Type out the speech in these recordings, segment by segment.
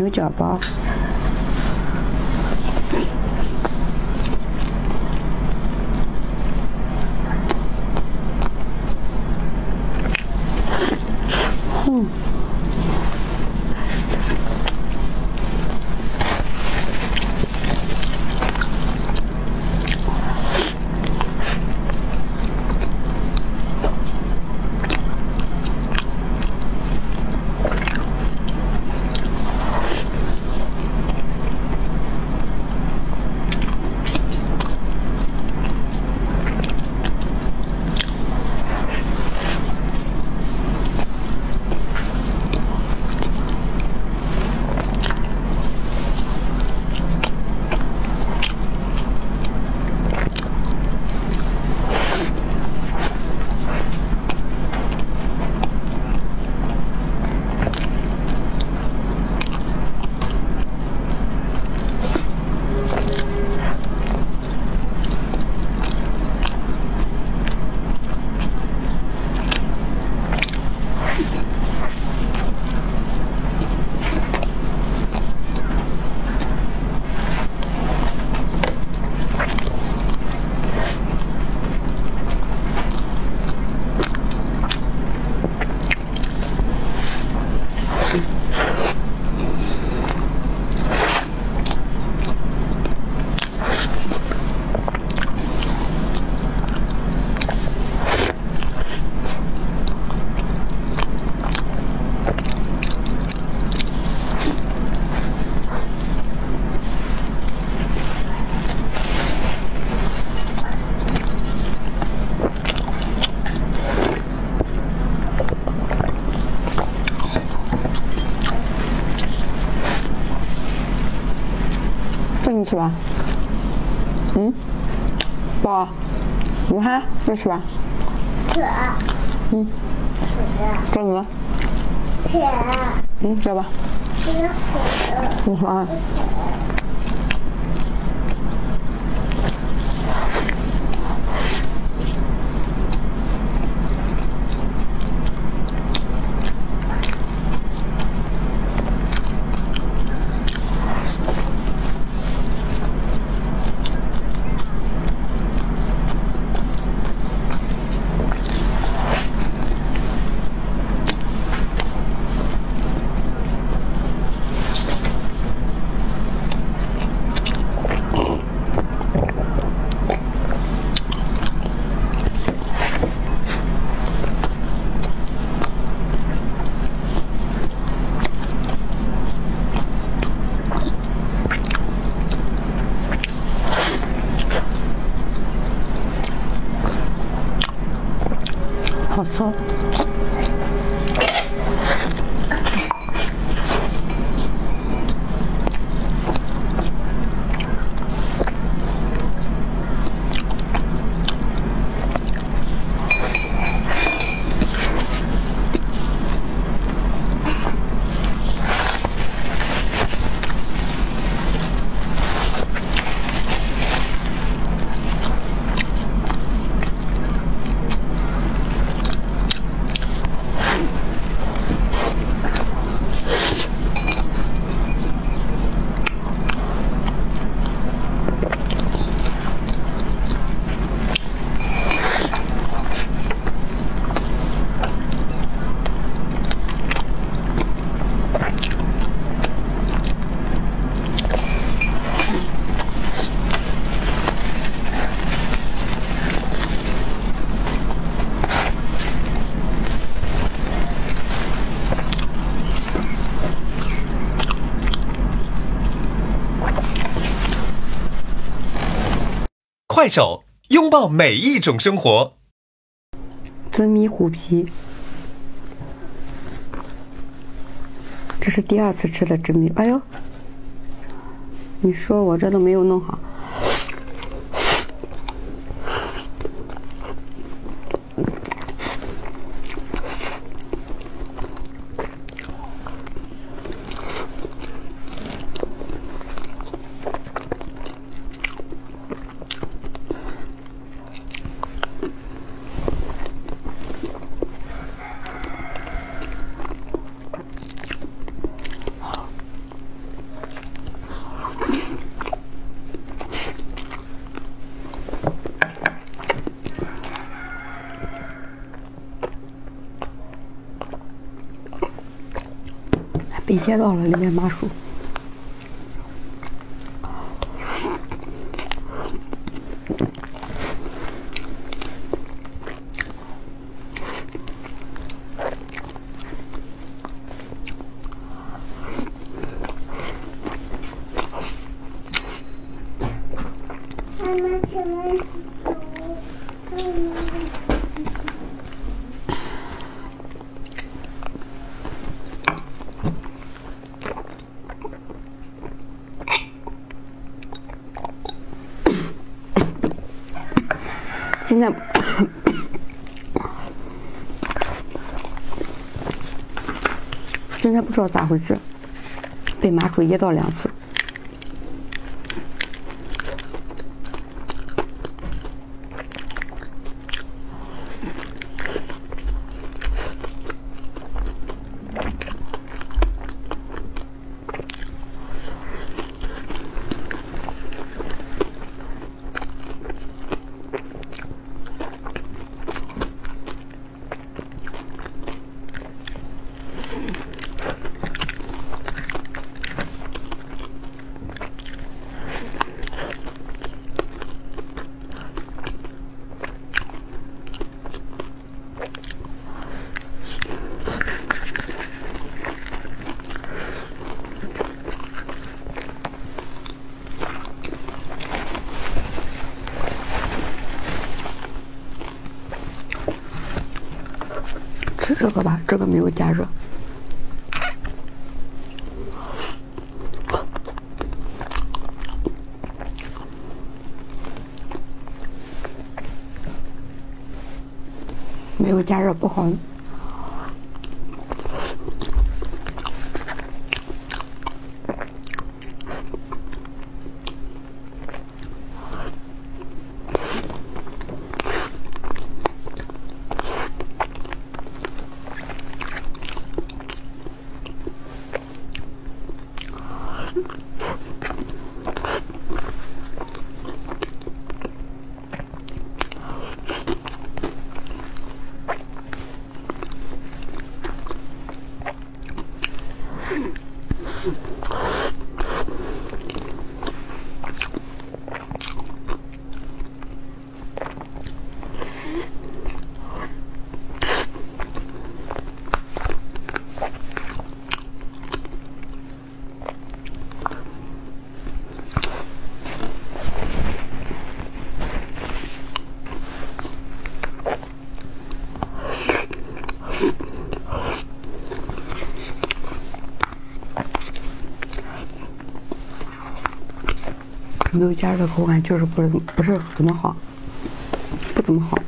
牛角包。吃吧。嗯，宝，你看这是吧。可嗯，这你，可嗯，这吧。可你说啊。好吃。快手，拥抱每一种生活。紫米虎皮，这是第二次吃的紫米。哎呦，你说我这都没有弄好。接到了，里面麻薯。现在现在不知道咋回事，被麻薯噎到两次。吃这个吧，这个没有加热。没有加热不好。没有加热的口感就是不不是怎么好，不怎么好。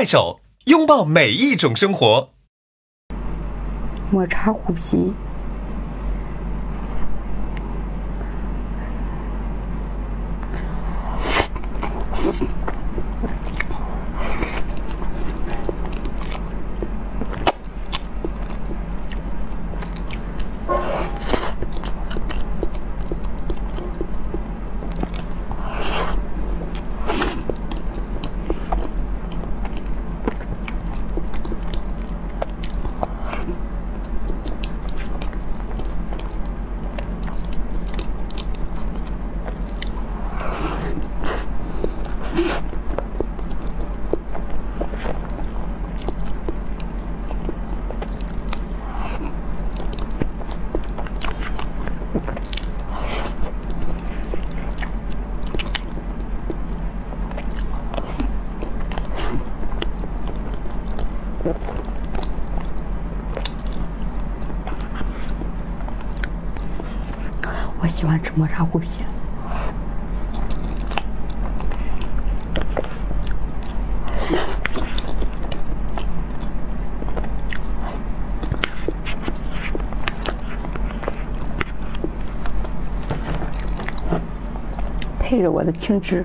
快手，拥抱每一种生活。抹茶虎皮。我喜欢吃抹茶虎皮。配着我的青汁。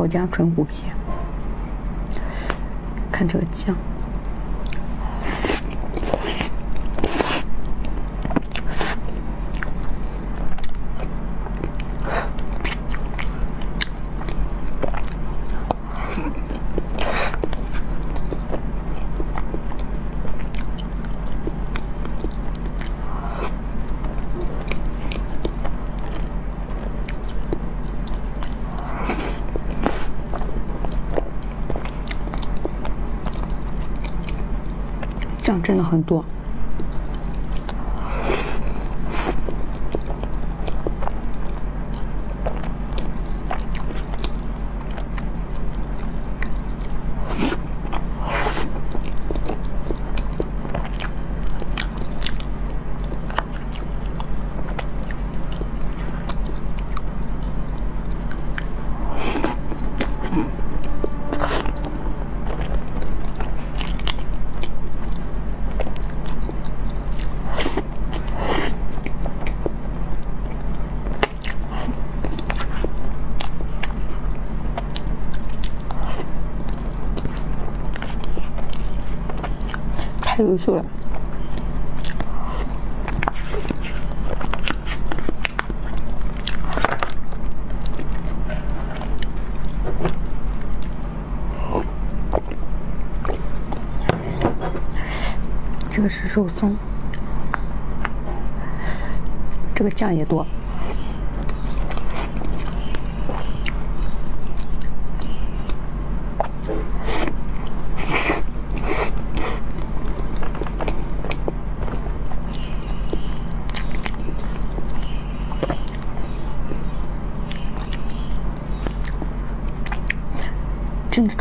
我家纯虎皮。看这个酱。酱真的很多，太优秀了。这个是肉松，这个酱也多。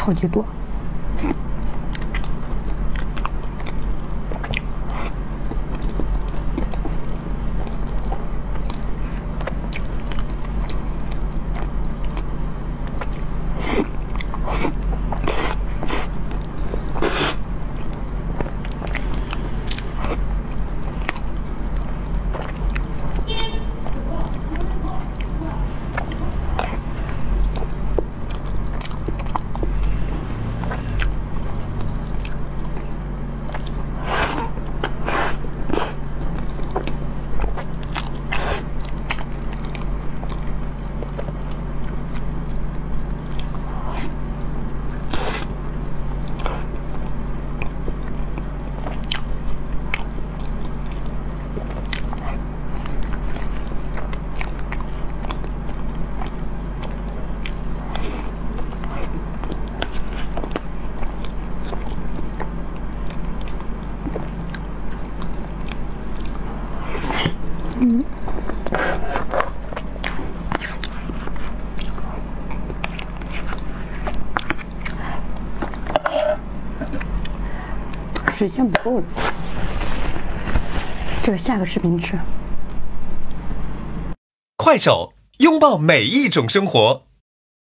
超级多。时间不够了，这个下个视频吃。快手，拥抱每一种生活。